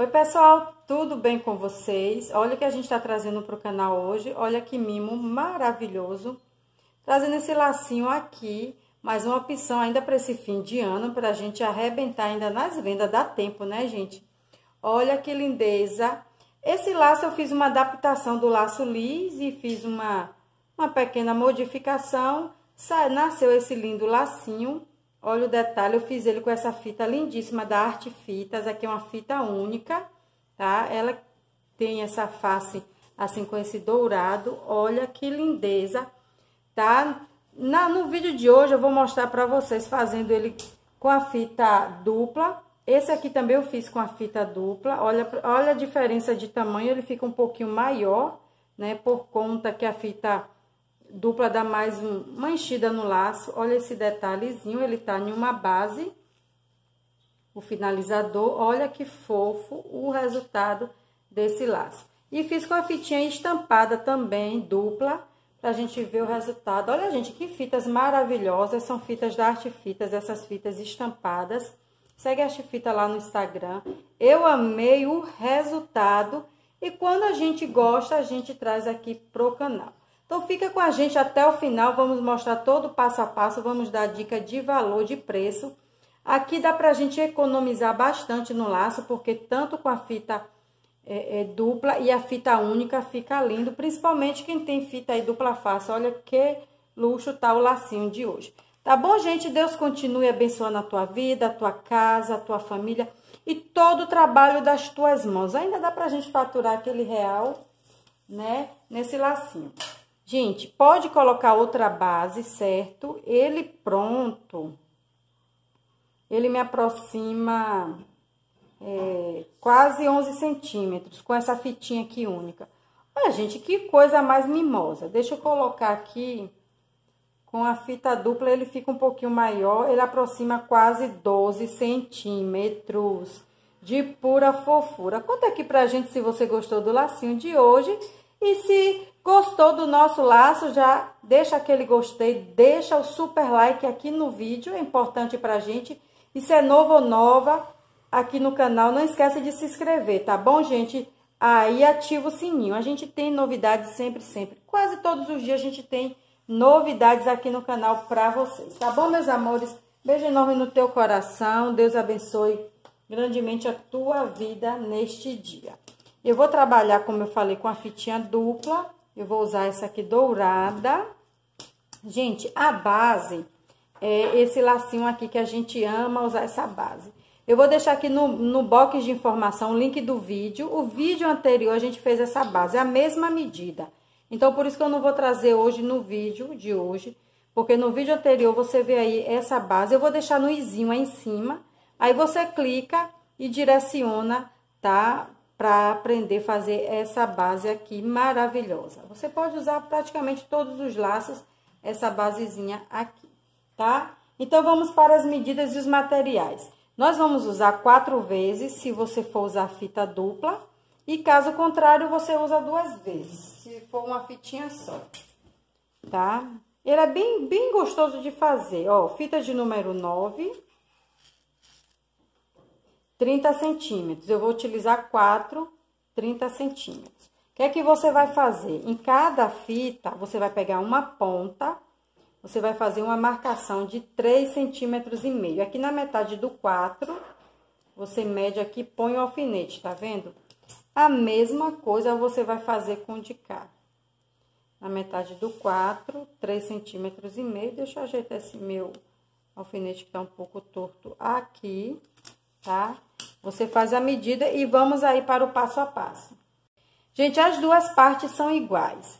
Oi pessoal, tudo bem com vocês? Olha o que a gente está trazendo para o canal hoje, olha que mimo maravilhoso. Trazendo esse lacinho aqui, mais uma opção ainda para esse fim de ano, para a gente arrebentar ainda nas vendas, dá tempo, né gente? Olha que lindeza! Esse laço eu fiz uma adaptação do laço lis e fiz uma, uma pequena modificação. Nasceu esse lindo lacinho Olha o detalhe, eu fiz ele com essa fita lindíssima da Arte Fitas. Aqui é uma fita única, tá? Ela tem essa face assim com esse dourado. Olha que lindeza, tá? Na, no vídeo de hoje eu vou mostrar pra vocês fazendo ele com a fita dupla. Esse aqui também eu fiz com a fita dupla. Olha, olha a diferença de tamanho, ele fica um pouquinho maior, né? Por conta que a fita dupla dá mais um, uma enchida no laço. Olha esse detalhezinho, ele tá em uma base. O finalizador, olha que fofo o resultado desse laço. E fiz com a fitinha estampada também, dupla, pra gente ver o resultado. Olha, gente, que fitas maravilhosas, são fitas da Arte Fitas, essas fitas estampadas. Segue a Arte Fita lá no Instagram. Eu amei o resultado e quando a gente gosta, a gente traz aqui pro canal. Então fica com a gente até o final, vamos mostrar todo o passo a passo, vamos dar dica de valor, de preço. Aqui dá pra gente economizar bastante no laço, porque tanto com a fita é, é, dupla e a fita única fica lindo, principalmente quem tem fita aí dupla face. Olha que luxo tá o lacinho de hoje. Tá bom, gente? Deus continue abençoando a tua vida, a tua casa, a tua família e todo o trabalho das tuas mãos. Ainda dá pra gente faturar aquele real, né, nesse lacinho. Gente, pode colocar outra base, certo? Ele pronto, ele me aproxima é, quase 11 centímetros com essa fitinha aqui única. Olha, gente, que coisa mais mimosa. Deixa eu colocar aqui com a fita dupla, ele fica um pouquinho maior, ele aproxima quase 12 centímetros de pura fofura. Conta aqui pra gente se você gostou do lacinho de hoje e se Gostou do nosso laço? Já deixa aquele gostei, deixa o super like aqui no vídeo, é importante pra gente. E se é novo ou nova aqui no canal, não esqueça de se inscrever, tá bom, gente? Aí ativa o sininho. A gente tem novidades sempre, sempre. Quase todos os dias a gente tem novidades aqui no canal pra vocês, tá bom, meus amores? Beijo enorme no teu coração. Deus abençoe grandemente a tua vida neste dia. Eu vou trabalhar, como eu falei, com a fitinha dupla eu vou usar essa aqui dourada. Gente, a base é esse lacinho aqui que a gente ama usar essa base. Eu vou deixar aqui no, no box de informação o link do vídeo. O vídeo anterior a gente fez essa base, é a mesma medida. Então, por isso que eu não vou trazer hoje no vídeo de hoje, porque no vídeo anterior você vê aí essa base. Eu vou deixar no izinho aí em cima, aí você clica e direciona, tá? Para aprender a fazer essa base aqui maravilhosa. Você pode usar praticamente todos os laços, essa basezinha aqui, tá? Então, vamos para as medidas e os materiais. Nós vamos usar quatro vezes, se você for usar fita dupla, e caso contrário, você usa duas vezes, se for uma fitinha só, tá? Ele é bem, bem gostoso de fazer, ó, fita de número 9 30 centímetros. Eu vou utilizar quatro 30 centímetros. O que é que você vai fazer? Em cada fita, você vai pegar uma ponta, você vai fazer uma marcação de 3 centímetros e meio. Aqui na metade do 4, você mede aqui, põe o alfinete, tá vendo? A mesma coisa você vai fazer com de cá. Na metade do 4, 3 centímetros e meio. Deixa eu ajeitar esse meu alfinete que tá um pouco torto aqui, tá? Você faz a medida e vamos aí para o passo a passo. Gente, as duas partes são iguais.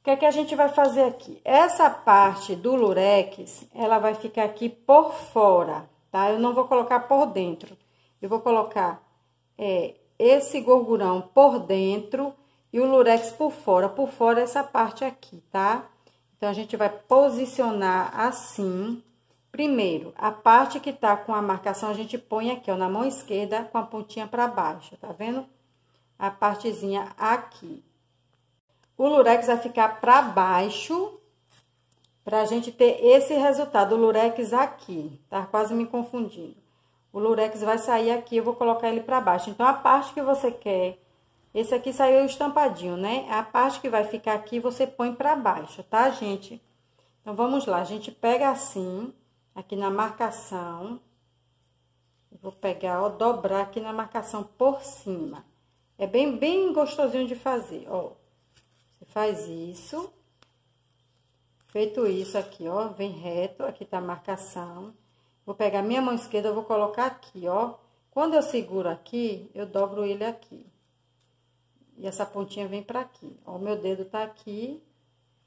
O que é que a gente vai fazer aqui? Essa parte do lurex, ela vai ficar aqui por fora, tá? Eu não vou colocar por dentro. Eu vou colocar é, esse gorgurão por dentro e o lurex por fora. Por fora, essa parte aqui, tá? Então, a gente vai posicionar assim Primeiro, a parte que tá com a marcação, a gente põe aqui, ó, na mão esquerda, com a pontinha para baixo, tá vendo? A partezinha aqui. O lurex vai ficar para baixo, pra gente ter esse resultado. O lurex aqui, tá quase me confundindo. o lurex vai sair aqui, eu vou colocar ele pra baixo. Então, a parte que você quer, esse aqui saiu estampadinho, né? A parte que vai ficar aqui, você põe pra baixo, tá, gente? Então, vamos lá, a gente pega assim, aqui na marcação, vou pegar, ó, dobrar aqui na marcação por cima. É bem, bem gostosinho de fazer, ó. Você faz isso. Feito isso aqui, ó, vem reto, aqui tá a marcação. Vou pegar minha mão esquerda, vou colocar aqui, ó. Quando eu seguro aqui, eu dobro ele aqui. E essa pontinha vem pra aqui. Ó, meu dedo tá aqui.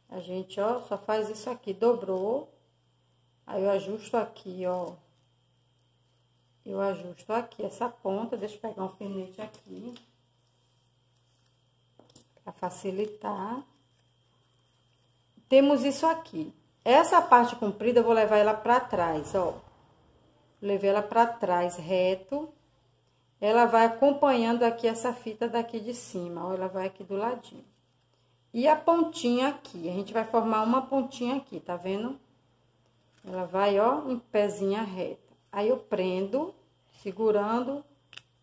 A gente, ó, só faz isso aqui, dobrou. Aí eu ajusto aqui, ó. Eu ajusto aqui essa ponta, deixa eu pegar um alfinete aqui para facilitar. Temos isso aqui. Essa parte comprida, eu vou levar ela para trás, ó. Levei ela para trás, reto. Ela vai acompanhando aqui essa fita daqui de cima, ó. Ela vai aqui do ladinho. E a pontinha aqui, a gente vai formar uma pontinha aqui, tá vendo? Ela vai, ó, em pezinha reta. Aí, eu prendo, segurando,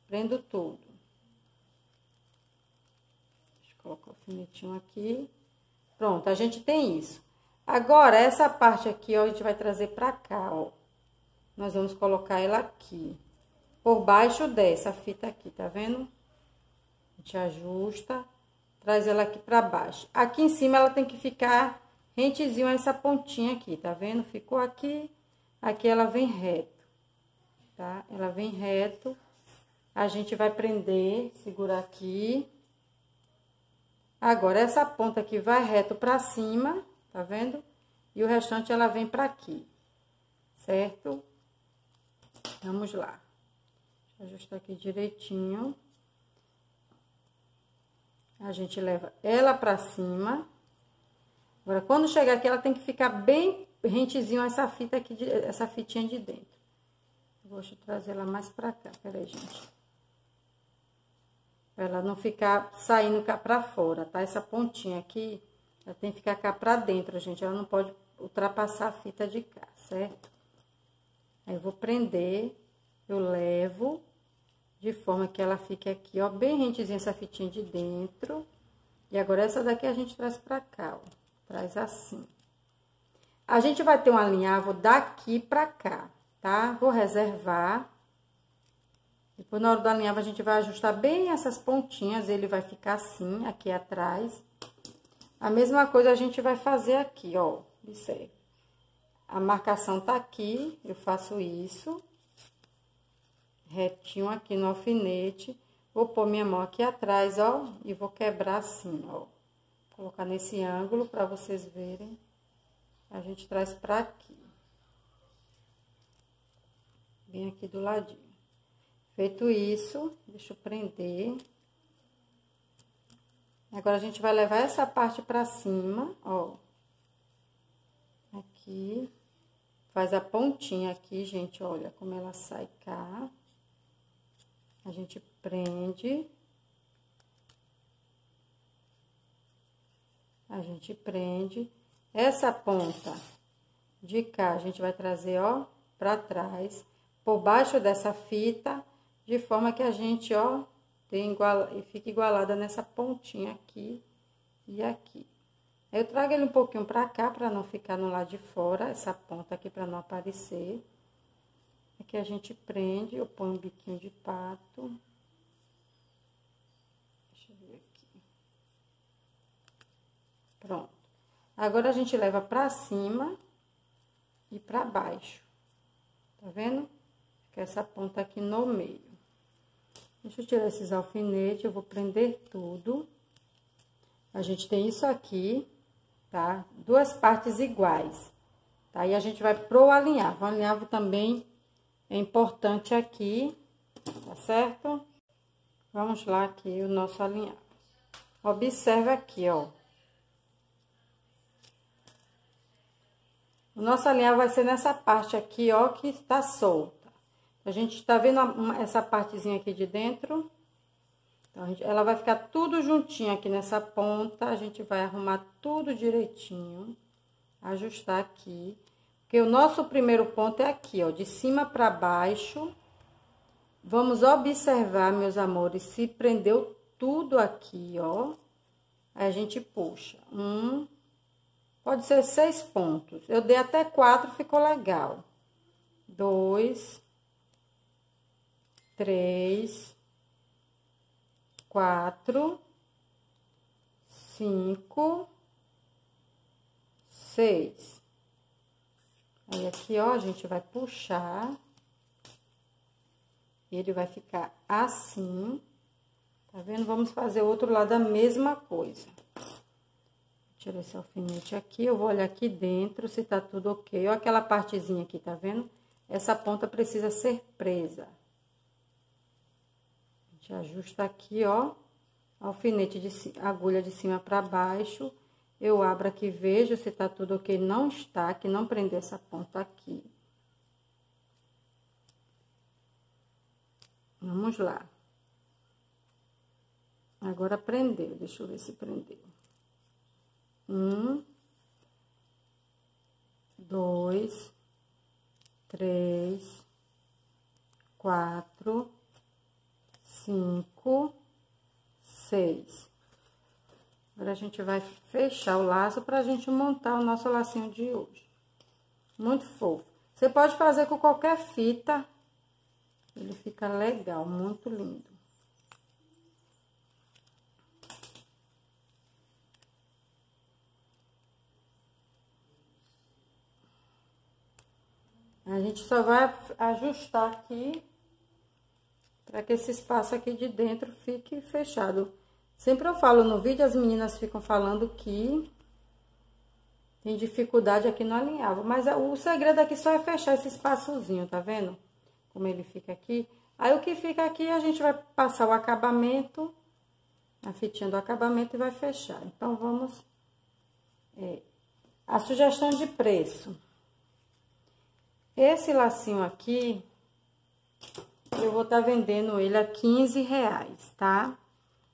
prendo tudo. Colocar o alfinetinho aqui. Pronto, a gente tem isso. Agora, essa parte aqui, ó, a gente vai trazer pra cá, ó. Nós vamos colocar ela aqui. Por baixo dessa fita aqui, tá vendo? A gente ajusta, traz ela aqui pra baixo. Aqui em cima, ela tem que ficar rentezinho essa pontinha aqui, tá vendo? Ficou aqui, aqui ela vem reto, tá? Ela vem reto. A gente vai prender, segurar aqui. Agora, essa ponta aqui vai reto pra cima, tá vendo? E o restante ela vem pra aqui, certo? Vamos lá. Deixa ajustar aqui direitinho. A gente leva ela pra cima. Agora, quando chegar aqui, ela tem que ficar bem rentezinho essa fita aqui, de, essa fitinha de dentro. Vou trazer ela mais pra cá, peraí, gente. Pra ela não ficar saindo cá pra fora, tá? Essa pontinha aqui, ela tem que ficar cá pra dentro, gente. Ela não pode ultrapassar a fita de cá, certo? Aí, eu vou prender, eu levo, de forma que ela fique aqui, ó, bem rentezinha essa fitinha de dentro. E agora, essa daqui a gente traz pra cá, ó. Traz assim. A gente vai ter um alinhavo daqui pra cá, tá? Vou reservar. Depois, na hora do alinhavo, a gente vai ajustar bem essas pontinhas, ele vai ficar assim, aqui atrás. A mesma coisa a gente vai fazer aqui, ó, observe. A marcação tá aqui, eu faço isso. Retinho aqui no alfinete. Vou pôr minha mão aqui atrás, ó, e vou quebrar assim, ó. Colocar nesse ângulo para vocês verem. A gente traz pra aqui. Bem aqui do ladinho. Feito isso, deixa eu prender. Agora, a gente vai levar essa parte pra cima, ó. Aqui. Faz a pontinha aqui, gente, olha como ela sai cá. A gente prende. A gente prende. Essa ponta de cá, a gente vai trazer, ó, pra trás. Por baixo dessa fita de forma que a gente, ó, tem igual, e fica igualada nessa pontinha aqui e aqui. Eu trago ele um pouquinho pra cá, pra não ficar no lado de fora, essa ponta aqui pra não aparecer. Aqui a gente prende, eu ponho um biquinho de pato. Deixa eu ver aqui. Pronto. Agora, a gente leva pra cima e pra baixo. Tá vendo? Fica essa ponta aqui no meio. Deixa eu tirar esses alfinetes, eu vou prender tudo. A gente tem isso aqui, tá? Duas partes iguais, tá? E a gente vai pro alinhavo. O alinhavo também é importante aqui, tá certo? Vamos lá aqui o nosso alinhavo. Observe aqui, ó. O nosso alinhavo vai ser nessa parte aqui, ó, que está solta. A gente tá vendo essa partezinha aqui de dentro? Então, gente, ela vai ficar tudo juntinho aqui nessa ponta. A gente vai arrumar tudo direitinho. Ajustar aqui. Porque o nosso primeiro ponto é aqui, ó. De cima pra baixo. Vamos observar, meus amores, se prendeu tudo aqui, ó. Aí a gente puxa. Um, pode ser seis pontos. Eu dei até quatro, ficou legal. Dois, três, quatro, cinco, seis. Aí, aqui, ó, a gente vai puxar. Ele vai ficar assim. Tá vendo? Vamos fazer o outro lado a mesma coisa. Tira esse alfinete aqui, eu vou olhar aqui dentro se tá tudo ok. Olha aquela partezinha aqui, tá vendo? Essa ponta precisa ser presa. A gente ajusta aqui, ó. Alfinete de agulha de cima para baixo. Eu abro aqui, vejo se tá tudo ok. Não está, que não prendeu essa ponta aqui. Vamos lá. Agora prendeu, deixa eu ver se prendeu. Um, dois, três, quatro, cinco, seis. Agora, a gente vai fechar o laço pra gente montar o nosso lacinho de hoje. Muito fofo. Você pode fazer com qualquer fita, ele fica legal, muito lindo. A gente só vai ajustar aqui para que esse espaço aqui de dentro fique fechado. Sempre eu falo no vídeo, as meninas ficam falando que tem dificuldade aqui no alinhavo, mas o segredo aqui só é fechar esse espaçozinho, tá vendo? como ele fica aqui. Aí, o que fica aqui, a gente vai passar o acabamento, a fitinha do acabamento e vai fechar. Então, vamos... É, a sugestão de preço. Esse lacinho aqui, eu vou estar tá vendendo ele a 15 reais, tá?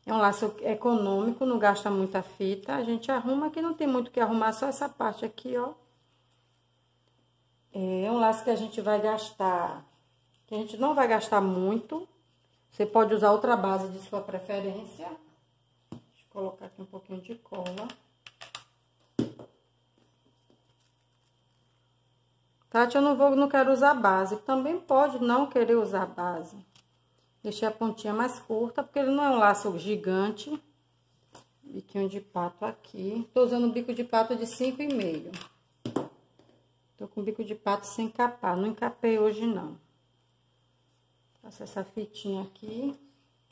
É um laço econômico, não gasta muita fita. A gente arruma aqui, não tem muito que arrumar, só essa parte aqui, ó. É um laço que a gente vai gastar que a gente não vai gastar muito. Você pode usar outra base de sua preferência. Deixa eu colocar aqui um pouquinho de cola. Tati, eu não vou, não quero usar base. Também pode não querer usar base. Deixei a pontinha mais curta, porque ele não é um laço gigante. Biquinho de pato aqui. Tô usando um bico de pato de 5,5. Tô com bico de pato sem encapar. Não encapei hoje, não. Passar essa fitinha aqui.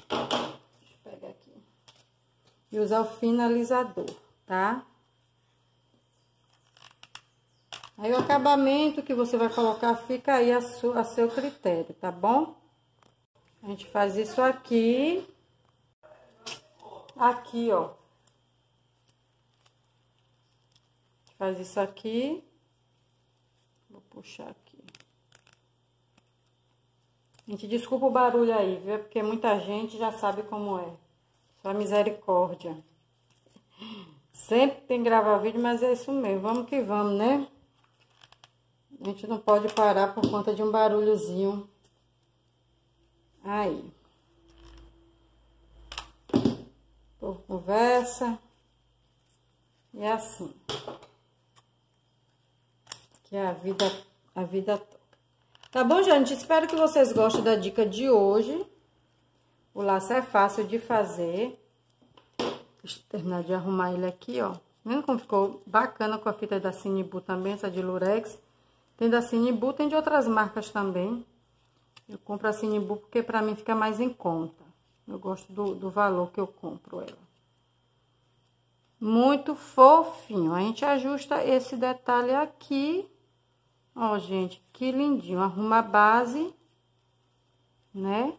Deixa eu pegar aqui. E usar o finalizador, tá? Aí, o acabamento que você vai colocar fica aí a, sua, a seu critério, tá bom? A gente faz isso aqui. Aqui, ó. Faz isso aqui. Vou puxar aqui. Gente, desculpa o barulho aí, viu? Porque muita gente já sabe como é. Só misericórdia. Sempre tem que gravar vídeo, mas é isso mesmo. Vamos que vamos, né? A gente não pode parar por conta de um barulhozinho. Aí. Por conversa. E é assim. Que a vida, a vida Tá bom, gente? Espero que vocês gostem da dica de hoje. O laço é fácil de fazer. Deixa eu terminar de arrumar ele aqui, ó. Vendo como ficou bacana com a fita da Cinebu também, essa de Lurex. Tem da Cinebu, tem de outras marcas também. Eu compro a Cinebu porque pra mim fica mais em conta. Eu gosto do, do valor que eu compro ela. Muito fofinho. A gente ajusta esse detalhe aqui Ó, gente, que lindinho. Arruma a base, né?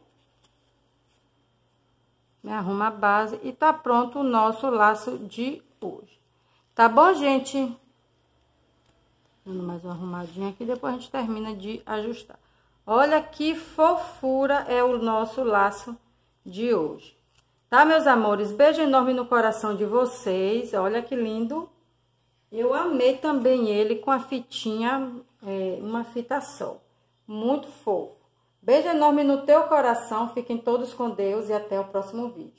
Arruma a base e tá pronto o nosso laço de hoje. Tá bom, gente? Dando mais uma arrumadinha aqui, depois a gente termina de ajustar. Olha que fofura é o nosso laço de hoje. Tá, meus amores? Beijo enorme no coração de vocês. Olha que lindo. Eu amei também ele com a fitinha, é, uma fita só. Muito fofo. Beijo enorme no teu coração, fiquem todos com Deus e até o próximo vídeo.